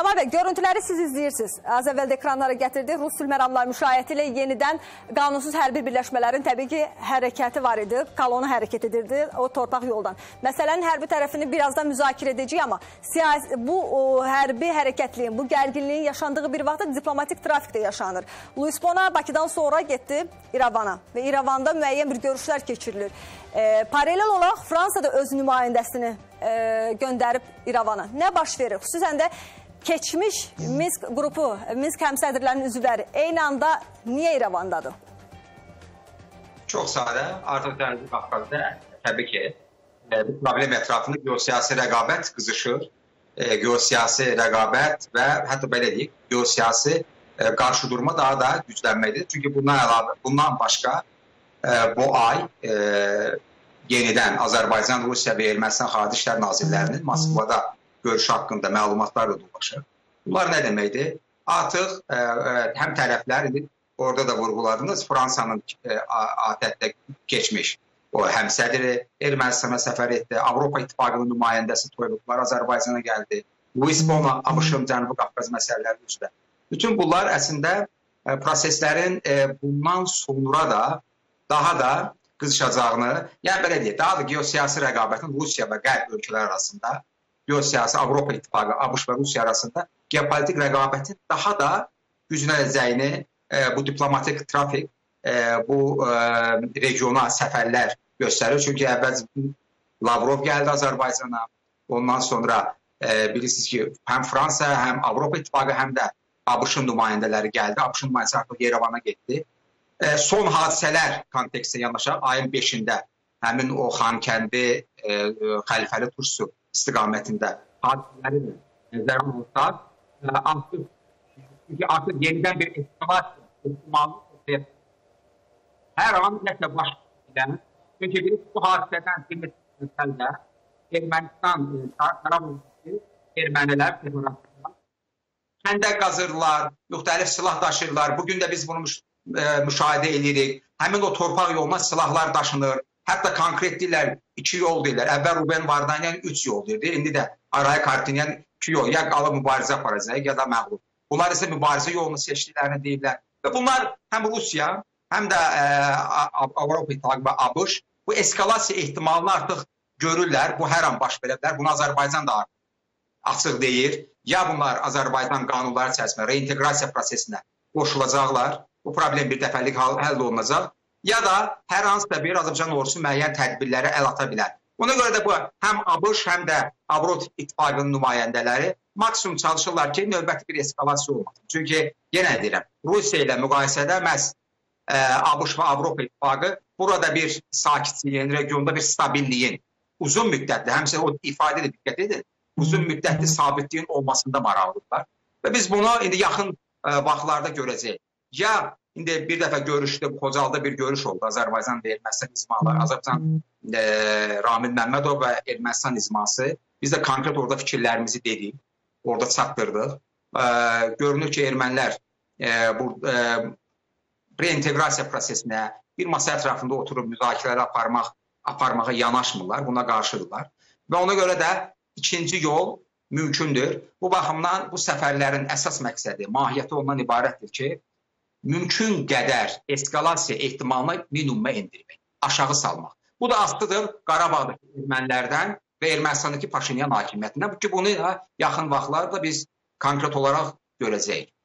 Kamal bəy, görüntüləri siz izləyirsiniz. Az əvvəl də ekranlara gətirdik. Rus sülhməramlar müşayiəti ilə yenidən qanunsuz hərbi birləşmələrin təbii ki, hərəkəti var idi. Kolonu hərəkət edirdi o torpaq yoldan. Məsələnin hərbi tərəfini birazdan müzakirə edəcəyik, amma siyasi, bu o, hərbi hərəkətliyin, bu gərginliyin yaşandığı bir vaxtda diplomatik trafik də yaşanır. Luis Bona Bakıdan sonra getdi İrəvana və İrəvanda müəyyən bir görüşlər keçirilir. E, paralel olaraq Fransa da öz nümayəndəsini e, göndərib İrəvana. Nə baş verir? Xüsusən də keçmiş Minsk qrupu, Minsk həmsədrlərinin üzvləri eyni anda niyə İrəvandadır? Çox sadə. Artıq Cənubi Qafqazda təbii ki, e, bu problem ətrafında geosiyasi rəqabət qızışır. E, geosiyasi rəqabət və hətta belə deyək, geosiyasi e, qarşıdurma daha da güclənməkdir. Çünki bundan əlavə, bundan başqa e, bu ay e, yenidən Azərbaycan, Rusiya və Ermənistan Xarici İşlər Nazirlərinin Moskvada görüşü haqqında məlumatlar da dolaşır. Bunlar nə deməkdir? Artıq ə, ə, həm tərəflər indi orada da vurğuladınız Fransanın ə, ATƏT-də keçmiş o həmsədri Ermənistana səfər etdi. Avropa İttifaqının nümayəndəsi toyluqlar Azərbaycana gəldi. Luis Bona ABŞ-ın Cənubi Qafqaz məsələləri üzrə. Bütün bunlar əslində proseslərin bundan sonra da daha da qızışacağını, yəni belə deyək, daha da geosiyasi rəqabətin Rusiya və Qərb ölkələri arasında geosiyasi Avropa İttifaqı, ABŞ və Rusiya arasında geopolitik rəqabətin daha da güclənəcəyini e, bu diplomatik trafik e, bu e, regiona səfərlər göstərir. Çünki əvvəl Lavrov gəldi Azərbaycana, ondan sonra e, bilirsiniz ki, həm Fransa, həm Avropa İttifaqı, həm də ABŞ-ın nümayəndələri gəldi. ABŞ-ın nümayəndəsi artıq Yerevana getdi. E, son hadisələr kontekstə yanaşaq ayın 5-də həmin o Xankəndi e, xəlifəli tursu istiqamətində hadisələri nəzərə alsaq, artıq çünki artıq yenidən bir eskalasiya ehtimalı hər an nəsə baş verən. Çünki biz bu hadisədən bir məsələdə Ermənistan tərəf olması ermənilər separatistlər kəndə qazırlar, müxtəlif silah daşıyırlar. Bugün də biz bunu müş ə, müşahidə edirik. Həmin o torpaq yoluna silahlar daşınır. Hətta konkret deyirlər, iki yol deyirlər. Əvvəl Ruben Vardanyan üç yol deyirdi. İndi də Araya Kartinyan iki yol. Ya qalıb mübarizə aparacaq, ya da məğlub. Bunlar isə mübarizə yolunu seçdiklərini deyirlər. Və bunlar həm Rusiya, həm də ə, Avropa İttifaqı və ABŞ bu eskalasiya ehtimalını artıq görürlər. Bu hər an baş verə bilər. Bunu Azərbaycan da açıq deyir. Ya bunlar Azərbaycan qanunları çərçivəsində reinteqrasiya prosesinə qoşulacaqlar. Bu problem bir dəfəlik həll olunacaq ya da hər hansısa bir Azərbaycan ordusu müəyyən tədbirlərə əl ata bilər. Ona görə də bu həm ABŞ, həm də Avropa İttifaqının nümayəndələri maksimum çalışırlar ki, növbəti bir eskalasiya olmasın. Çünki yenə deyirəm, Rusiya ilə müqayisədə məhz ə, ABŞ və Avropa İttifaqı burada bir sakitliyin, regionda bir stabilliyin uzun müddətli, həmsə o ifadə də diqqət edin, uzun müddətli sabitliyin olmasında maraqlıdırlar. Və biz bunu indi yaxın ə, vaxtlarda görəcəyik. Ya İndi bir dəfə görüşdü, Xocalda bir görüş oldu Azərbaycan və Ermənistan icmaları. Azərbaycan e, Ramil Məmmədov və Ermənistan icması. Biz də konkret orada fikirlərimizi dedik, orada çatdırdıq. E, görünür ki, ermənilər e, bu e, reinteqrasiya prosesinə bir masa ətrafında oturub müzakirələr aparmaq aparmağa yanaşmırlar, buna qarşıdırlar. Və ona görə də ikinci yol mümkündür. Bu baxımdan bu səfərlərin əsas məqsədi, mahiyyəti ondan ibarətdir ki, mümkün qədər eskalasiya ehtimalını minimuma endirmək, aşağı salmaq. Bu da asılıdır Qarabağdakı ermənilərdən və Ermənistandakı Paşinyan hakimiyyətindən ki, bunu yaxın vaxtlarda biz konkret olaraq görəcəyik.